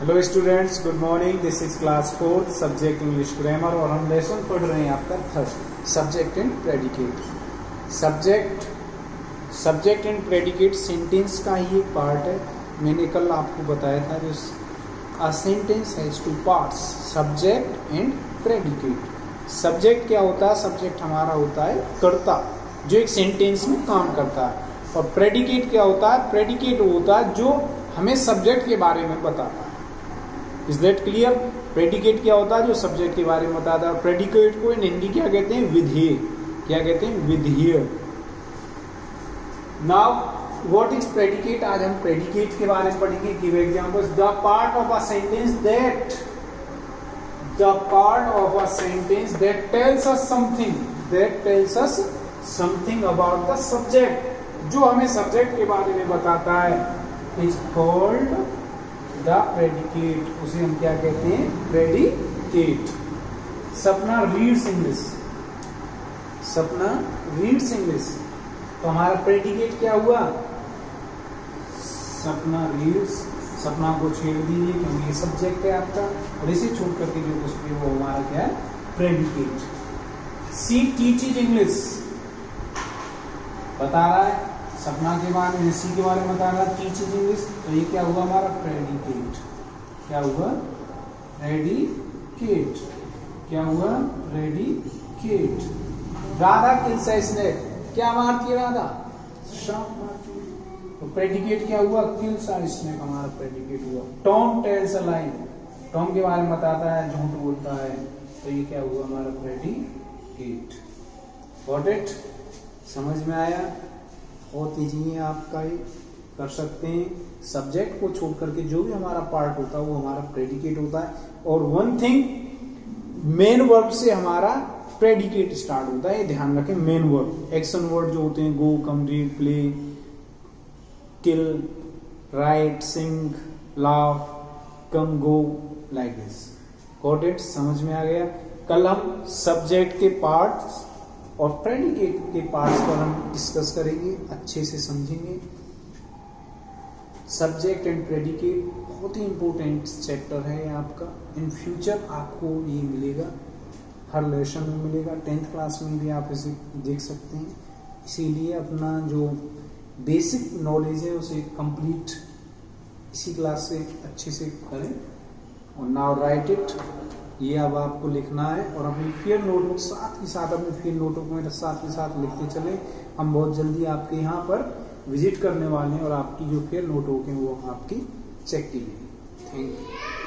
Hello students good morning this is class fourth subject English grammar और हम lesson पढ़ रहे हैं आपका third subject and predicate subject subject and predicate sentence का ही एक पार्ट है। मैंने कल आपको बताया था जो a sentence has two parts subject and predicate subject क्या होता है? सब्जेक्ट हमारा होता है कर्ता, जो एक सेंटेंस में काम करता है। और प्रेडिकेट क्या होता है? प्रेडिकेट होता है जो हमें सब्जेक्ट के बारे में बताता है। इज़ दैट क्लियर प्रेडिकेट क्या होता है? जो सब्जेक्ट के बारे में बताता है। प्रेडिकेट को इन हिंदी क्या कहते हैं? विधेय क्या कहते हैं? विधेय नाउ व्हाट इज़ प्रेडिकेट आज हम प्रेडिकेट के बारे में पढ़ेंगे। Give examples the part of a sentence that the part of a sentence that tells us something that tells us something about the subject जो हमें सब्जेक्ट के बारे में बताता है इज़ कॉल्ड द प्रेडिकेट उसे हम क्या कहते हैं? Predicate Sapna reads English Sapna reads English तो हमारा प्रेडिकेट क्या हुआ? सपना रीड्स सपना को छेड़ दीजिए क्योंकि ये सब्जेक्ट है आपका। और इसे छोड़ करके जो कुछ भी वो हमारा क्या है? प्रेडिकेट सी टीचिज इंग्लिश बता रहा है। सपना के बारे में सी के बारे में बता रहा टीचिंग इंग्लिश तो ये क्या हुआ हमारा? प्रेडिकेट क्या हुआ? प्रेडिकेट क्या हुआ? प्रेडिकेट राधा किल्स इसने क्या मारती है राधा? सांप तो प्रेडिकेट क्या हुआ? किल्स आर स्नेक हमारा प्रेडिकेट हुआ। Tom tells a line Tom के बारे में बताता है, झूठ बोलता है। तो ये क्या हुआ? हमारा प्रेडिकेट गॉट इट समझ में आया? बहुत ईजी है आपका ये कर सकते हैं। सब्जेक्ट को छोड़ करके जो भी हमारा पार्ट होता है, वो हमारा प्रेडिकेट होता है। और वन थिंग मेन वर्ब से हमारा प्रेडिकेट स्टार्ट होता है। ध्यान रखें मेन वर्ब एक्शन वर्ड जो होते हैं go come read play kill write sing love come go like this got it समझ में आ गया? कल हम सब्जेक्ट के पार्ट्स और प्रेडिकेट के पार्ट्स पर हम डिस्कस करेंगे, अच्छे से समझेंगे। सब्जेक्ट एंड प्रेडिकेट बहुत ही इंपॉर्टेंट चैप्टर है आपका। इन फ्यूचर आपको ये मिलेगा। हर लेसन में मिलेगा। टेंथ क्लास में भी आप इसे देख सकते हैं। इसीलिए अपना जो बेसिक नॉलेज है, उसे कंप्लीट इसी क्लास से अच्छे से करें। और नाउ राइट इट ये अब आपको लिखना है और अपनी फेयर नोटबुक साथ ही साथ, अपनी फेयर नोटबुक में साथ ही साथ लिखते चले। हम बहुत जल्दी आपके यहाँ पर विज़िट करने वाले हैं और आपकी जो फेयर नोटबुक है वो आपकी चेक की जाएगी थैंक यू